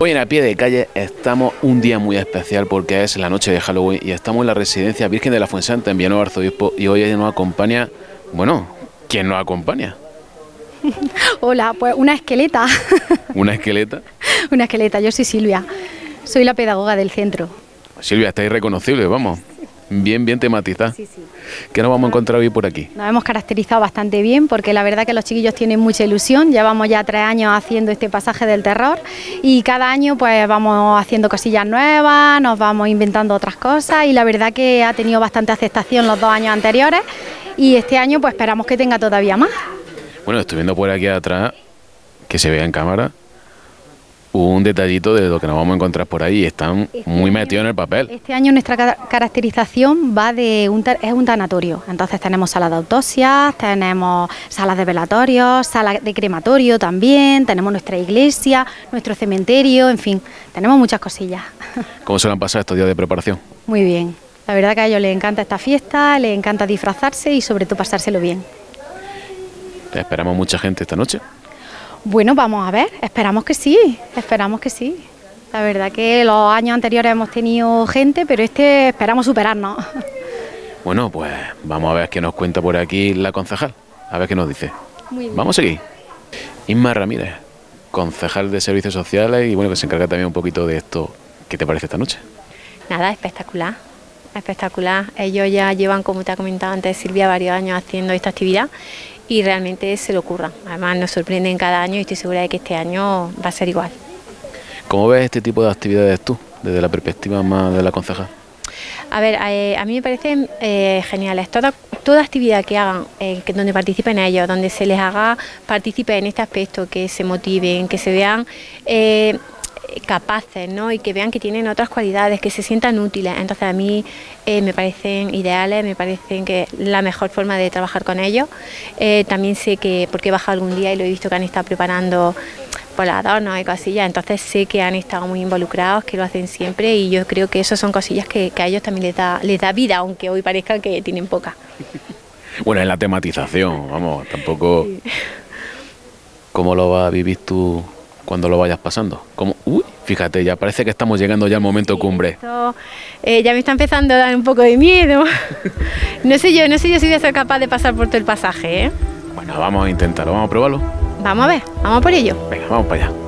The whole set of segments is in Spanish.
Hoy en A Pie de Calle estamos un día muy especial porque es la noche de Halloween y estamos en la residencia Virgen de la Fuensanta en Villanueva Arzobispo y hoy nos acompaña, bueno, ¿quién nos acompaña? Hola, pues una esqueleta. ¿Una esqueleta? una esqueleta, yo soy Silvia, soy la pedagoga del centro. Silvia, está irreconocible, vamos. Bien, bien tematizada. Sí, sí. ¿Qué nos vamos a encontrar hoy por aquí? Nos hemos caracterizado bastante bien porque la verdad que los chiquillos tienen mucha ilusión. Llevamos ya tres años haciendo este pasaje del terror y cada año pues vamos haciendo cosillas nuevas, nos vamos inventando otras cosas y la verdad que ha tenido bastante aceptación los dos años anteriores y este año pues esperamos que tenga todavía más. Bueno, estoy viendo por aquí atrás que se vea en cámara un detallito de lo que nos vamos a encontrar por ahí. Están este muy metidos en el papel. Este año nuestra caracterización va de un es un tanatorio. Entonces tenemos salas de autopsias, tenemos salas de velatorios, salas de crematorio también, tenemos nuestra iglesia, nuestro cementerio, en fin, tenemos muchas cosillas. ¿Cómo se le han pasado estos días de preparación? Muy bien. La verdad que a ellos les encanta esta fiesta, les encanta disfrazarse y sobre todo pasárselo bien. esperamos mucha gente esta noche. Bueno, vamos a ver, esperamos que sí, esperamos que sí. La verdad que los años anteriores hemos tenido gente, pero este esperamos superarnos. Bueno, pues vamos a ver qué nos cuenta por aquí la concejal, a ver qué nos dice. Vamos a seguir. Inma Ramírez, concejal de Servicios Sociales y bueno, que se encarga también un poquito de esto. ¿Qué te parece esta noche? Nada, espectacular, espectacular. Ellos ya llevan, como te ha comentado antes Silvia, varios años haciendo esta actividad y realmente se lo ocurra. Además nos sorprenden cada año y estoy segura de que este año va a ser igual. ¿Cómo ves este tipo de actividades tú, desde la perspectiva más de la conceja? A ver, eh, a mí me parecen eh, geniales. Toda, toda actividad que hagan, eh, que, donde participen ellos, donde se les haga partícipe en este aspecto, que se motiven, que se vean capaces ¿no? y que vean que tienen otras cualidades, que se sientan útiles. Entonces a mí eh, me parecen ideales, me parecen que es la mejor forma de trabajar con ellos. Eh, también sé que, porque he bajado algún día y lo he visto que han estado preparando pues, adornos y cosillas, entonces sé que han estado muy involucrados, que lo hacen siempre y yo creo que eso son cosillas que, a ellos también les da, les da vida, aunque hoy parezca que tienen poca. Bueno, es la tematización, vamos, tampoco... ¿Cómo lo vas a vivir tú cuando lo vayas pasando. Como, uy, fíjate, ya parece que estamos llegando ya al momento cumbre. Eh, ya me está empezando a dar un poco de miedo. no sé yo, no sé yo si voy a ser capaz de pasar por todo el pasaje, ¿eh? Bueno, vamos a intentarlo, vamos a probarlo. Vamos a ver, vamos por ello. Venga, vamos para allá.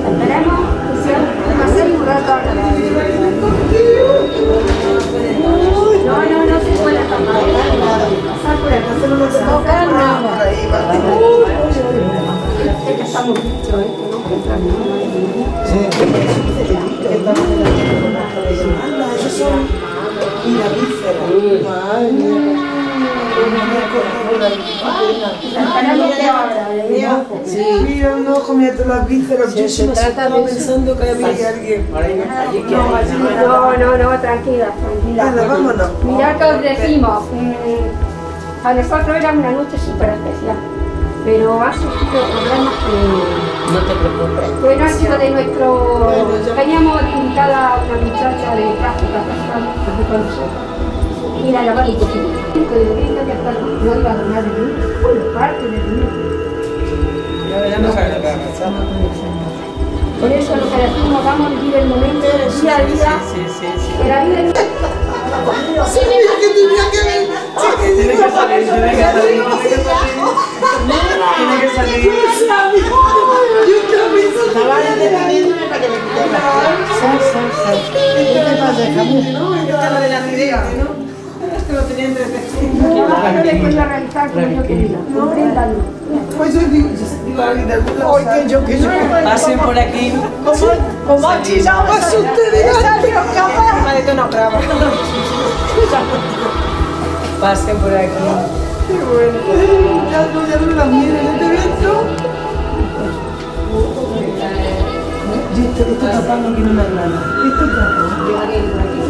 Esperemos un rato No, no, no se puede. Pasar por acá, que son iravíferos. Madre Sí. Mira un ojo, mira todas las vísceras. Yo se trata de pensando que había alguien. No, no, no, tranquila, tranquila. vámonos. Mirad que os decimos. A nosotros era una noche súper especial pero ha surgido problemas que... No te preocupes. Bueno, ha sido de nuestro... Teníamos invitada a una muchacha de práctica que está aquí con nosotros ir a lavar un poquito. Que debería de estar, no iba a donar de mí, por parte de mí. Por eso lo que decimos, vamos a vivir el momento día a día. Sí, sí, sí. Que la vida... Sí, mira que tenía que ver. Tiene que salir, tiene que salir. Tiene que salir. Estaba deteniéndome para que me quitara. ¿Qué te pasa, de la. No que yo, que yo. Pasen por aquí. ¿Cómo? ¿Cómo ha chillado? Graba. Pasen por aquí. Qué bueno. Ya no, ya no la miren en este evento. Y esto, esto tapando que no me agrada. Esto tapando.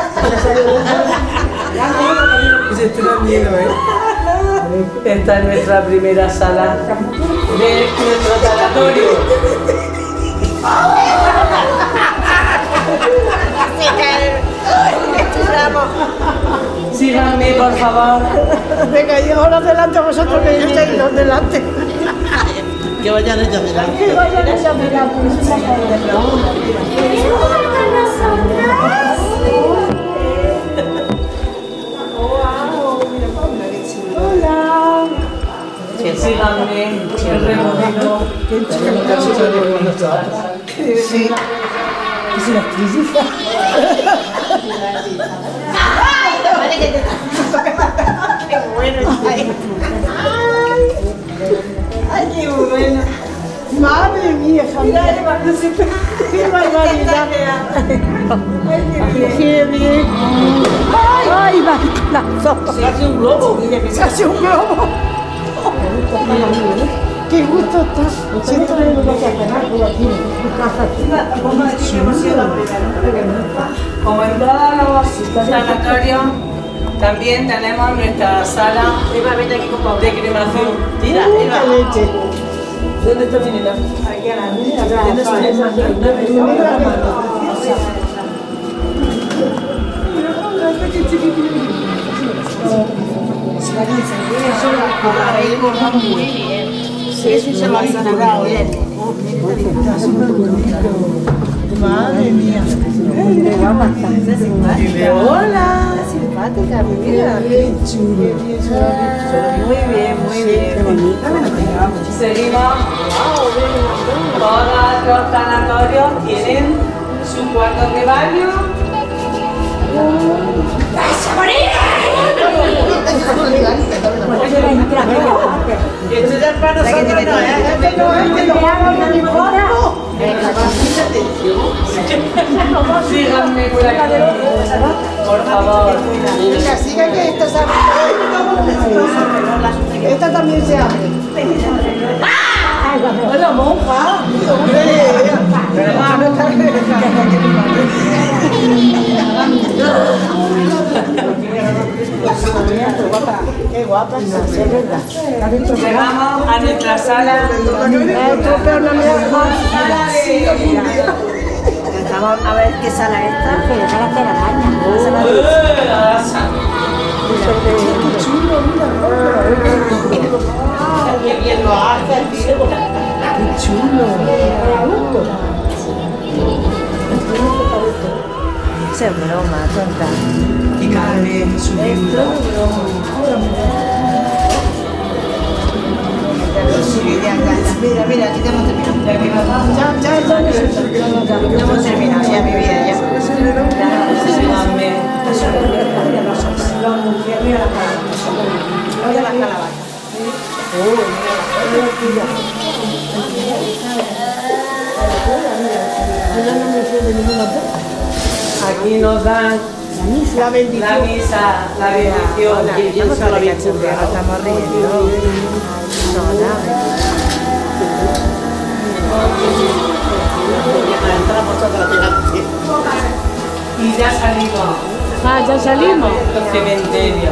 Se está miedo, ¿eh? Esta es nuestra primera sala de nuestro tanatorio. Síganme, por favor. Venga, y ahora delante vosotros que yo estáis dos delante. Que vayan ellos a mirar. Que vayan a mirar, pues, Síganme, el. Sí. Es una actriz. Qué bueno esto. Ay, qué bueno. Madre mía, familia. Qué barbaridad. Qué bien. Ay, ay, va. Se hace un globo. Se hace un globo. Qué gusto está. Siento Como en todos los sanatorios, también tenemos nuestra sala de cremación. Tira, leche. ¿Dónde está mi nena? ¿Dónde está Se ¿eh? Madre mía. Hola. Simpática, mi vida. Qué chulo. Muy bien, muy bien. Seguimos. Todos los sanatorios tienen su cuarto de baño. Ya es ¿eh? Por favor. Sigue que. Esta también se abre. Hola, monja. Qué guapa Llegamos a nuestra sala. Vamos a ver qué sala es esta. Que dejar la telaraña. ¡Eh! A la sala. Qué bien lo hace. Qué chulo. Es broma, tonta. Y carne, su Mira, mira, aquí ya hemos terminado. Ya, ya, ya. Ya hemos terminado, ya mi vida, ya. Síganme. Mira las calabazas. Aquí nos dan La bendición. la misa, la bendición. Estamos con la estamos riendo. Y ya salimos Ah, ya salimos. al cementerio.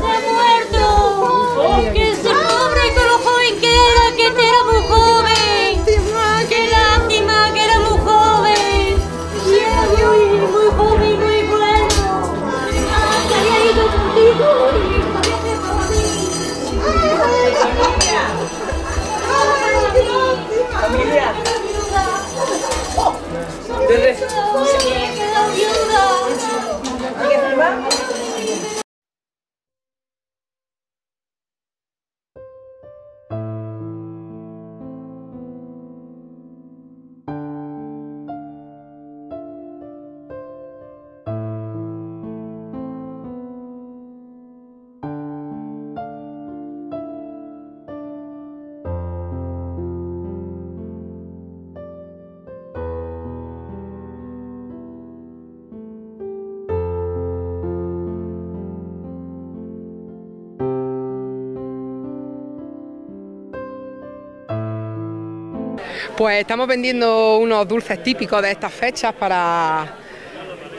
Pues estamos vendiendo unos dulces típicos de estas fechas para,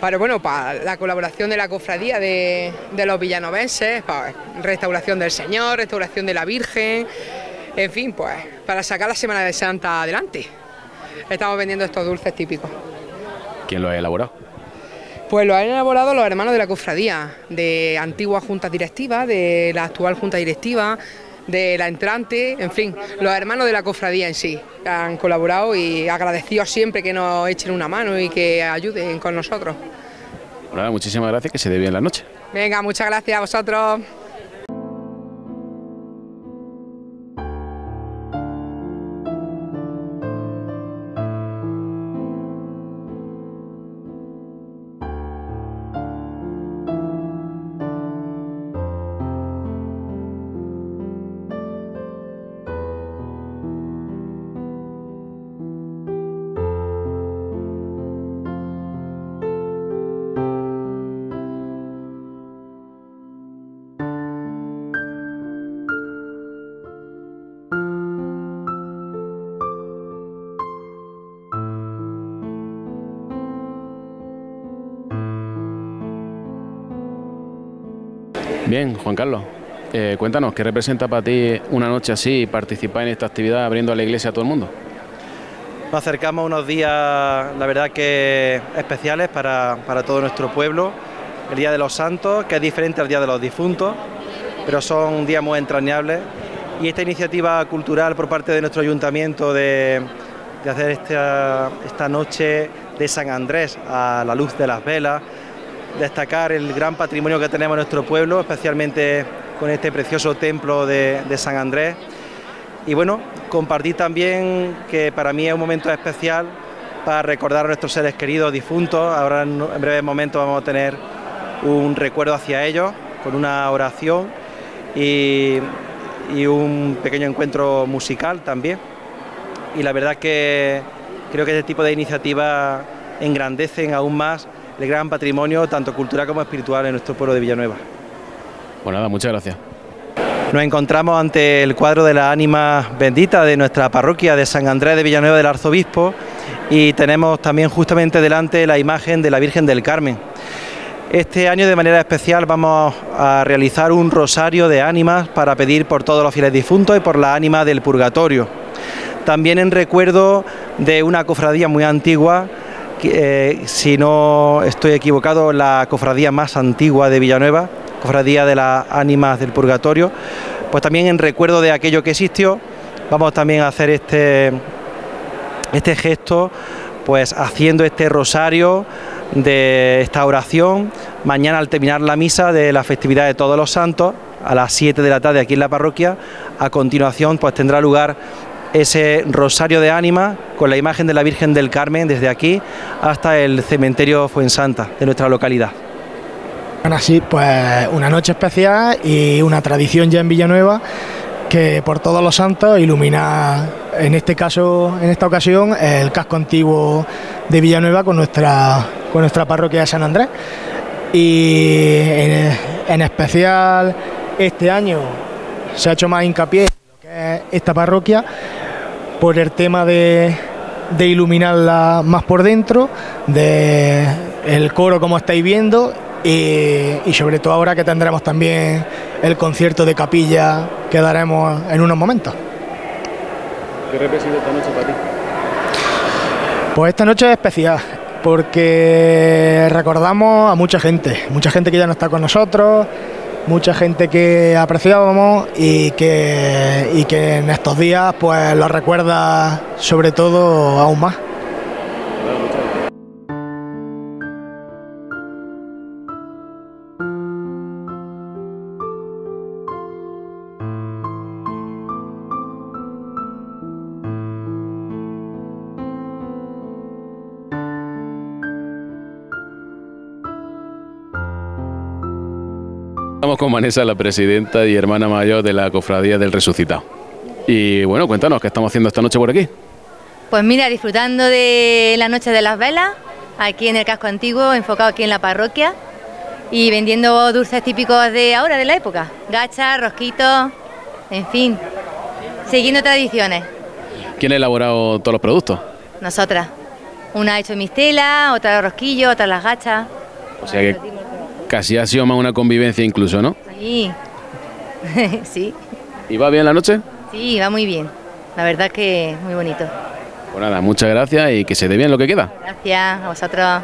para, bueno, para la colaboración de la cofradía de, los villanovenses, para restauración del Señor, restauración de la Virgen, en fin, pues para sacar la Semana de Santa adelante. Estamos vendiendo estos dulces típicos. ¿Quién lo ha elaborado? Pues lo han elaborado los hermanos de la cofradía, de antiguas juntas directivas, de la actual junta directiva, de la entrante, en fin, los hermanos de la cofradía en sí han colaborado y agradecidos siempre que nos echen una mano y que ayuden con nosotros. Bueno, muchísimas gracias, que se dé bien la noche. Venga, muchas gracias a vosotros. Bien, Juan Carlos, eh, cuéntanos, ¿qué representa para ti una noche así, participar en esta actividad abriendo la iglesia a todo el mundo? Nos acercamos a unos días, la verdad que especiales para, todo nuestro pueblo. El Día de los Santos, que es diferente al Día de los Difuntos, pero son días muy entrañables. Y esta iniciativa cultural por parte de nuestro ayuntamiento de, hacer esta, esta noche de San Andrés a la luz de las velas, destacar el gran patrimonio que tenemos en nuestro pueblo, especialmente con este precioso templo de, San Andrés. Y bueno, compartir también que para mí es un momento especial para recordar a nuestros seres queridos difuntos. Ahora en, breve momento vamos a tener un recuerdo hacia ellos con una oración y, y un pequeño encuentro musical también. Y la verdad que creo que este tipo de iniciativas engrandecen aún más el gran patrimonio, tanto cultural como espiritual, en nuestro pueblo de Villanueva. Pues nada, muchas gracias. Nos encontramos ante el cuadro de la ánima bendita de nuestra parroquia de San Andrés de Villanueva del Arzobispo y tenemos también justamente delante la imagen de la Virgen del Carmen. Este año de manera especial vamos a realizar un rosario de ánimas para pedir por todos los fieles difuntos y por la ánima del purgatorio. También en recuerdo de una cofradía muy antigua eh, si no estoy equivocado, la cofradía más antigua de Villanueva, cofradía de las ánimas del purgatorio, pues también en recuerdo de aquello que existió, vamos también a hacer este, este gesto, pues haciendo este rosario de esta oración, mañana al terminar la misa de la festividad de todos los santos, a las 7 de la tarde aquí en la parroquia, a continuación pues tendrá lugar ese rosario de ánimas con la imagen de la Virgen del Carmen desde aquí hasta el cementerio Fuensanta de nuestra localidad. Así, pues una noche especial y una tradición ya en Villanueva que por todos los santos ilumina, en este caso, en esta ocasión, el casco antiguo de Villanueva con nuestra, con nuestra parroquia de San Andrés. Y en, especial este año se ha hecho más hincapié en que es esta parroquia por el tema de, de iluminarla más por dentro, de el coro como estáis viendo y, sobre todo ahora que tendremos también el concierto de capilla que daremos en unos momentos. ¿Qué representa esta noche para ti? Pues esta noche es especial porque recordamos a mucha gente, mucha gente que ya no está con nosotros, mucha gente que apreciábamos y que, en estos días pues lo recuerda sobre todo aún más. Con Vanessa, la presidenta y hermana mayor de la Cofradía del Resucitado. Y bueno, cuéntanos, ¿qué estamos haciendo esta noche por aquí? Pues mira, disfrutando de la Noche de las Velas, aquí en el casco antiguo, enfocado aquí en la parroquia, y vendiendo dulces típicos de ahora, de la época, gachas, rosquitos, en fin, siguiendo tradiciones. ¿Quién ha elaborado todos los productos? Nosotras. Una ha hecho mistela, otra rosquillo, otra las gachas. O sea que Casi ha sido más una convivencia incluso, ¿no? Sí, sí. ¿Y va bien la noche? Sí, va muy bien. La verdad que muy bonito. Pues nada, muchas gracias y que se dé bien lo que queda. Gracias a vosotros.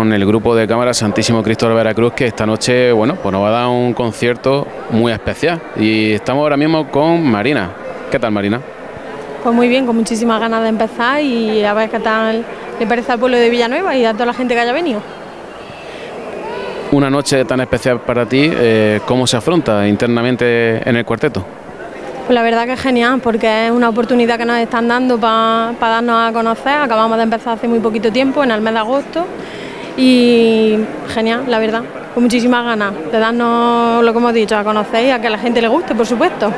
Con el grupo de cámara Santísimo Cristo de Veracruz que esta noche, bueno, pues nos va a dar un concierto muy especial y estamos ahora mismo con Marina. ¿Qué tal Marina? Pues muy bien, con muchísimas ganas de empezar y a ver qué tal le parece al pueblo de Villanueva y a toda la gente que haya venido. Una noche tan especial para ti, eh, ¿cómo se afronta internamente en el cuarteto? Pues la verdad que es genial, porque es una oportunidad que nos están dando para darnos a conocer. Acabamos de empezar hace muy poquito tiempo, en el mes de agosto, y genial, la verdad, con muchísimas ganas de darnos lo que hemos dicho, a conocer y a que a la gente le guste, por supuesto.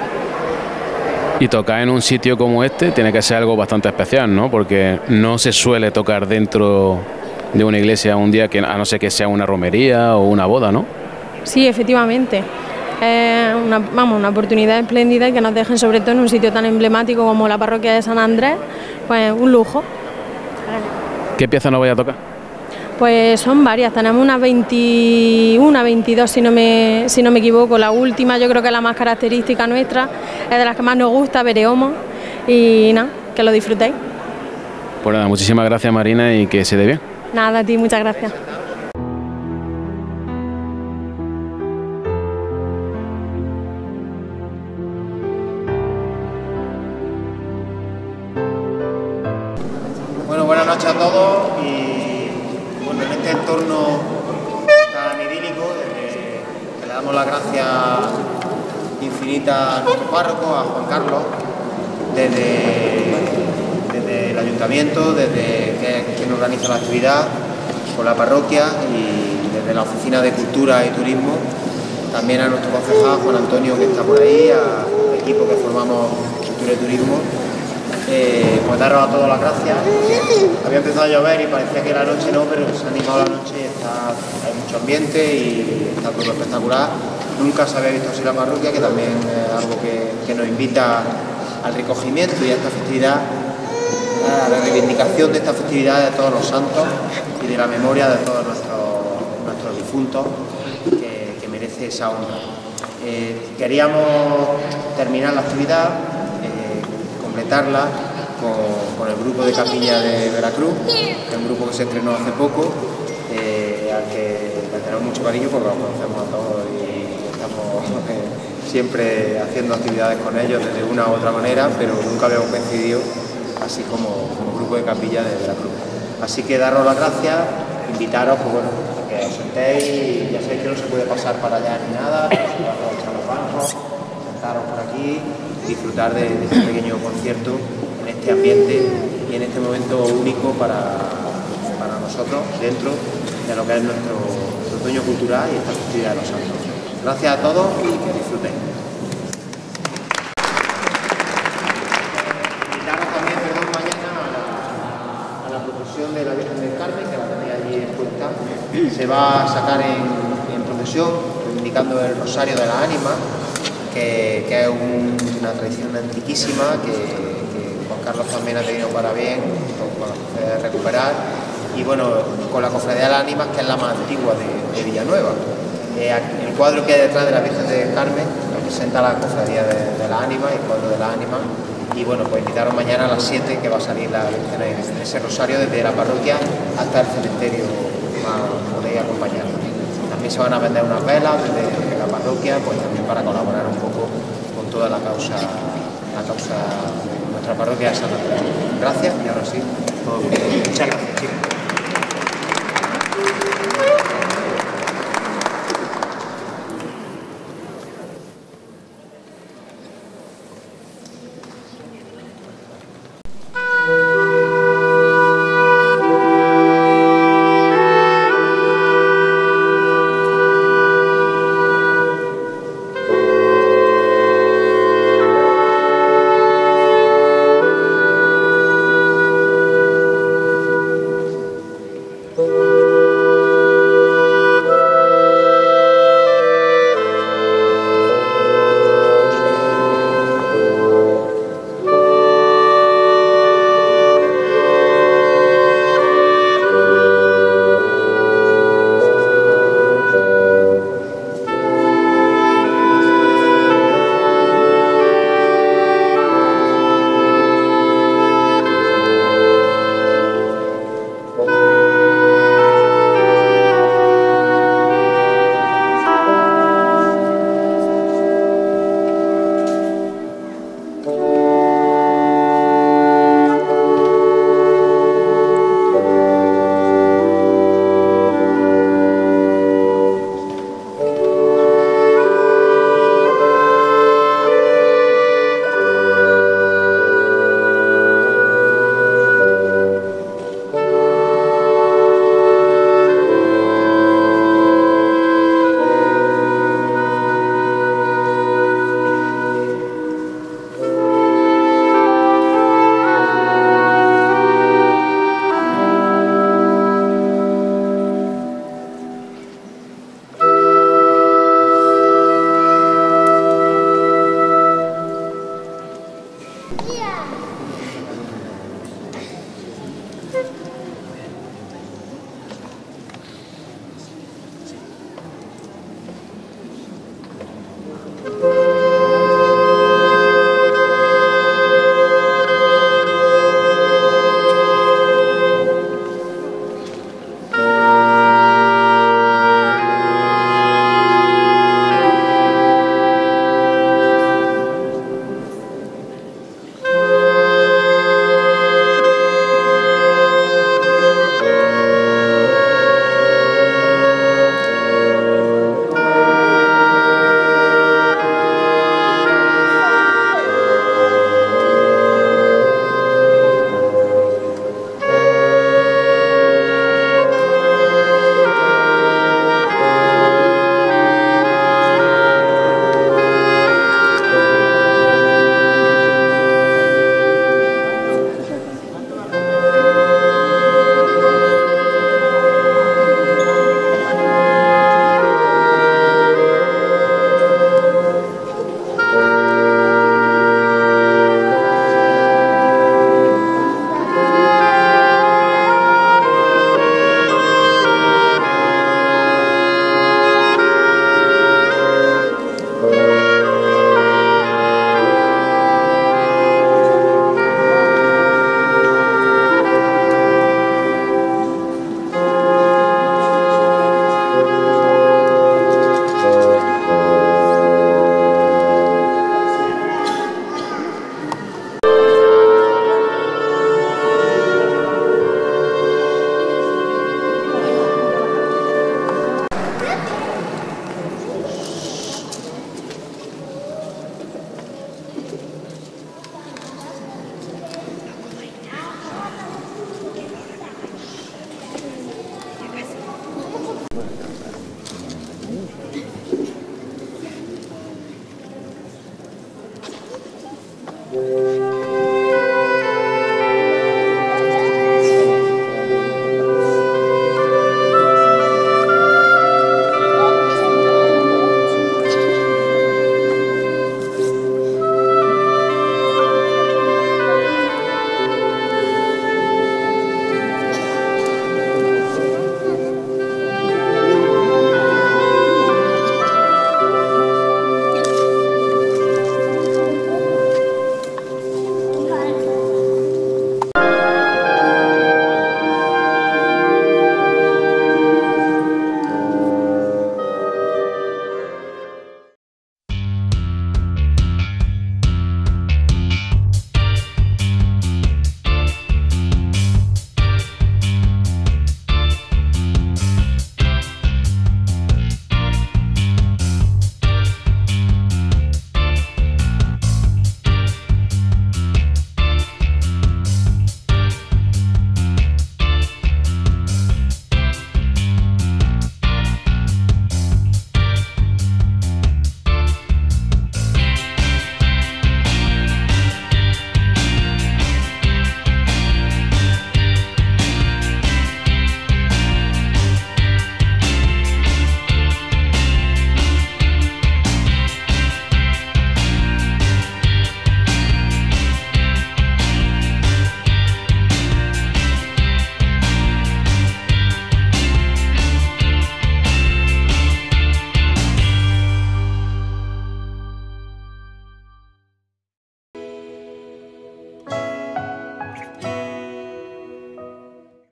Y tocar en un sitio como este tiene que ser algo bastante especial, ¿no? Porque no se suele tocar dentro de una iglesia un día que a no ser que sea una romería o una boda, ¿no? Sí, efectivamente es una, vamos, una oportunidad espléndida y que nos dejen sobre todo en un sitio tan emblemático como la parroquia de San Andrés, pues un lujo. ¿Qué pieza nos voy a tocar? Pues son varias, tenemos unas 21, 22 si no, me, si no me equivoco. La última yo creo que es la más característica nuestra, es de las que más nos gusta, Vereomo, y nada, que lo disfrutéis. Pues nada, muchísimas gracias Marina y que se dé bien. Nada, a ti, muchas gracias. Y desde la Oficina de Cultura y Turismo, también a nuestro concejal Juan Antonio que está por ahí, al equipo que formamos Cultura y Turismo eh, pues daros a todos las gracias. Había empezado a llover y parecía que la noche no, pero se ha animado la noche está, hay mucho ambiente y está todo espectacular. Nunca se había visto así la parroquia, que también es algo que, nos invita al recogimiento y a esta festividad, la reivindicación de esta festividad de todos los santos y de la memoria de todos nuestros, difuntos que, merece esa honra. Eh, queríamos terminar la actividad completarla con, el grupo de capilla de Veracruz, un grupo que se estrenó hace poco, eh, al que le tenemos mucho cariño porque lo conocemos a todos y estamos eh, siempre haciendo actividades con ellos de una u otra manera, pero nunca habíamos coincidido así como, como grupo de capilla de Veracruz. Así que daros las gracias, invitaros pues bueno, que os sentéis, ya sabéis que no se puede pasar para allá ni nada, los bancos, sentaros por aquí, disfrutar de, este pequeño concierto en este ambiente y en este momento único para, para nosotros dentro de lo que es nuestro, nuestro otoño cultural y esta festividad de los santos. Gracias a todos y que disfruten. Se va a sacar en, procesión, indicando el Rosario de la Ánima, que, es un- una tradición antiquísima que, Juan Carlos también ha tenido para bien bueno, eh, recuperar. Y bueno, con la Cofradía de las Ánimas, que es la más antigua de, de Villanueva. Eh, el cuadro que hay detrás de la Virgen del Carmen representa la Cofradía de, de las Ánimas, el cuadro de las Ánimas. Y bueno, pues invitaros mañana a las 7 que va a salir la Virgen en ese rosario desde la parroquia hasta el cementerio. Podéis acompañarnos. También se van a vender unas velas desde la parroquia, pues también para colaborar un poco con toda la causa, la causa de nuestra parroquia de San. Gracias y ahora sí, todo muchas gracias chicos.